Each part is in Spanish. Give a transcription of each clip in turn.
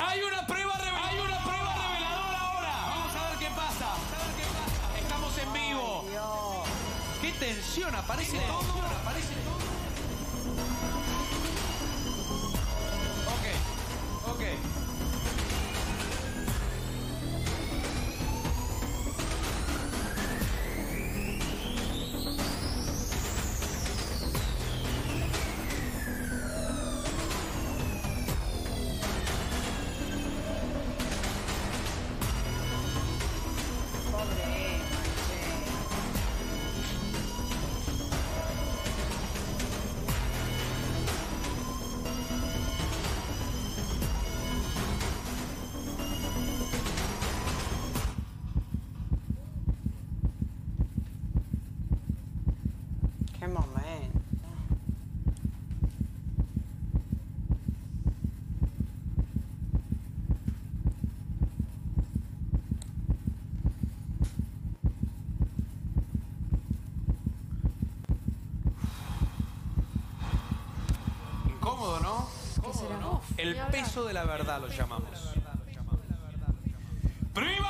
Hay una prueba reveladora. Hay una prueba reveladora ahora. Vamos a ver qué pasa. Vamos a ver qué pasa. Estamos en vivo. Qué tensión, aparece todo. Aparece todo. Incómodo, ¿no? El peso de la verdad lo llamamos. Prueba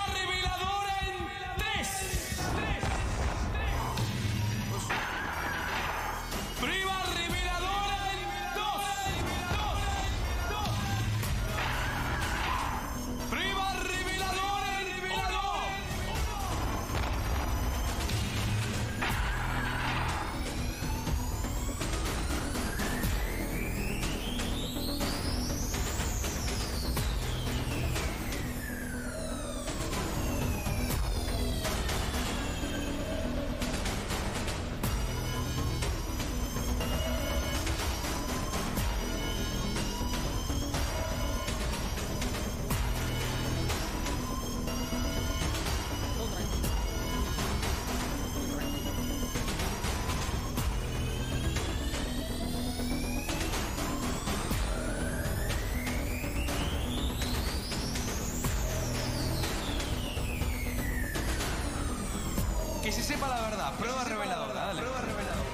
Que se sepa la verdad. Prueba reveladora. Dale. Prueba reveladora.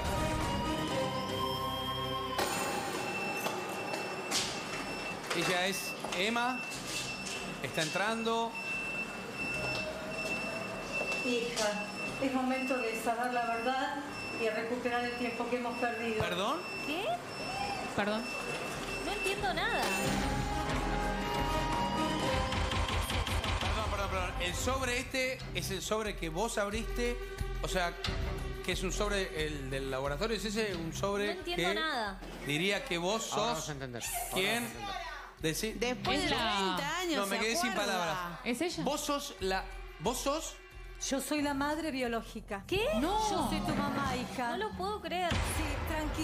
Ella es Emma. Está entrando. Hija, es momento de saber la verdad y recuperar el tiempo que hemos perdido. ¿Perdón? ¿Qué? Perdón. No entiendo nada. El sobre este es el sobre que vos abriste. O sea, que es un sobre el del laboratorio. ¿Es ese un sobre No entiendo que nada. diría que vos Ahora vamos sos a entender. Es Después de la- 30 años. No, me ¿se quedé sin palabras. ¿Es ella? Vos sos la vos sos Yo soy la madre biológica. ¿Qué? No. Yo soy tu mamá, hija. No lo puedo creer. Sí, tranquila,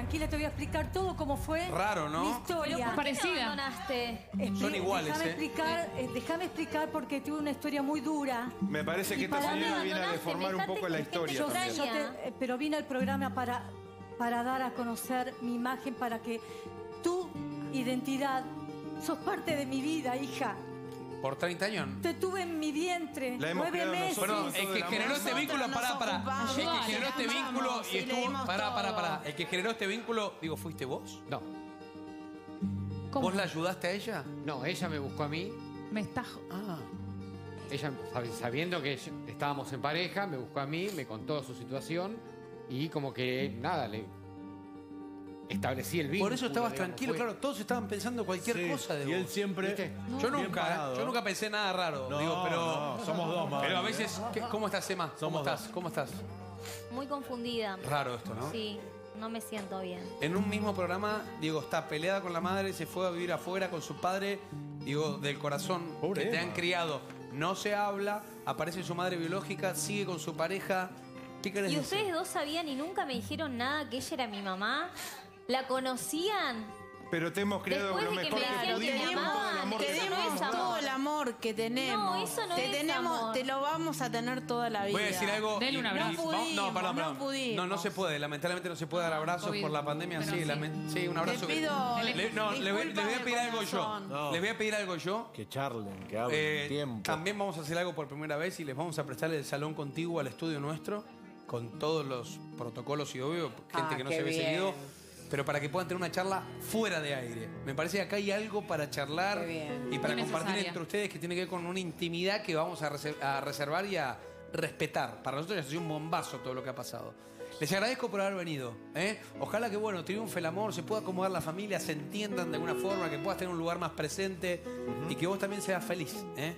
tranquila, te voy a explicar todo cómo fue. Raro, ¿no? Mi ¿Pero historia. por qué me Parecida. abandonaste? Expli- Son iguales, Déjame ¿eh? explicar, eh, déjame explicar porque tuve una historia muy dura. Me parece que esta para señora viene a abandonaste, deformar un poco la gente historia Yo, también. yo te- eh, pero vine al programa para, para dar a conocer mi imagen, para que tu identidad sos parte de mi vida, hija. Por 30 años. Te tuve en mi vientre La hemos nueve meses. nosotros. Perdón, el que generó este vínculo, pará, pará. ocupamos, El que generó este vínculo y estuvo. Pará, pará, todo. pará. El que generó este vínculo, digo, ¿fuiste vos? No, ¿Cómo? ¿Vos la ayudaste a ella? no, ella me buscó a mí. Me está... jo- Ah. Ella, sab- sabiendo que yo- estábamos en pareja, me buscó a mí, me contó su situación y como que, nada, le establecí el vínculo. Por eso estabas digamos, tranquilo, fue- claro, todos estaban pensando cualquier Sí, cosa de y él vos. siempre. ¿Viste? Yo bien nunca, parado. yo nunca pensé nada raro. No, digo, pero, no, somos dos, madre. pero a veces, ¿qué- ¿cómo estás, Emma? ¿Cómo Somos estás? dos. ¿Cómo estás? Muy confundida. Raro esto, ¿no? Sí, no me siento bien. En un mismo programa, digo, está peleada con la madre, se fue a vivir afuera con su padre, digo, del corazón, Pobre que te Emma. han criado. No se habla, aparece su madre biológica, sigue con su pareja. ¿Qué querés ¿Y decir? ustedes dos sabían y nunca me dijeron nada que ella era mi mamá? ¿La conocían? Pero te hemos criado Después lo de que mejor me decían que me con todo el amor que Te no tenemos. amor. todo el amor que tenemos. No, eso no te es tenemos, amor. te lo vamos a tener toda la vida. Voy a decir algo. Dele un abrazo. No pudimos, no, perdón, no perdón. pudimos. No, no se puede. Lamentablemente no se puede dar abrazos COVID. por la pandemia. Sí, sí. un abrazo. Te que- pido Le- no, le voy, le voy a pedir algo yo. No. Les voy a pedir algo yo. Que charlen, que hablen Eh, tiempo. También vamos a hacer algo por primera vez y les vamos a prestar el salón contiguo al estudio nuestro con todos los protocolos y obvio, gente Ah, que no se ve bien. seguido. Pero para que puedan tener una charla fuera de aire. Me parece que acá hay algo para charlar y para Muy compartir necesaria. entre ustedes que tiene que ver con una intimidad que vamos a reservar y a respetar. Para nosotros ha sido un bombazo todo lo que ha pasado. Les agradezco por haber venido. ¿eh? Ojalá que bueno, triunfe el amor, se pueda acomodar la familia, se entiendan de alguna forma, que puedas tener un lugar más presente y que vos también seas feliz. ¿eh?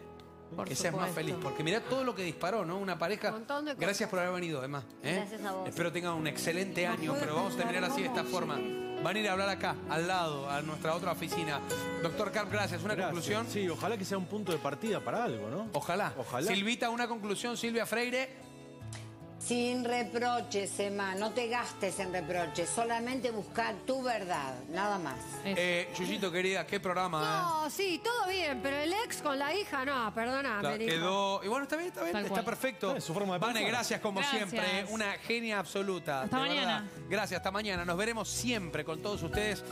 Por que seas más feliz. Porque mirá todo lo que disparó, ¿no? Una pareja. Montón de cosas. Gracias por haber venido, Emma. ¿eh? Gracias a vos. Espero tengan un excelente año, pero vamos a terminar así de esta forma. Van a ir a hablar acá, al lado, a nuestra otra oficina. Doctor Carp, gracias. ¿Una Gracias. conclusión? Sí, ojalá que sea un punto de partida para algo, ¿no? Ojalá. Ojalá. Silvita, una conclusión. Silvia Freire. Sin reproches, Emma, no te gastes en reproches, solamente buscar tu verdad, nada más. Eh, Yuyito, querida, qué programa, ¿eh? No, sí, todo bien, pero el ex con la hija, no, perdóname. Claro, hijo. quedó. Y bueno, está bien, está bien, Tal está cual. perfecto. Es su forma de Vane, pensar. gracias como Gracias. siempre. ¿eh? Una genia absoluta. Hasta de verdad. mañana. Gracias, hasta mañana. Nos veremos siempre con todos ustedes.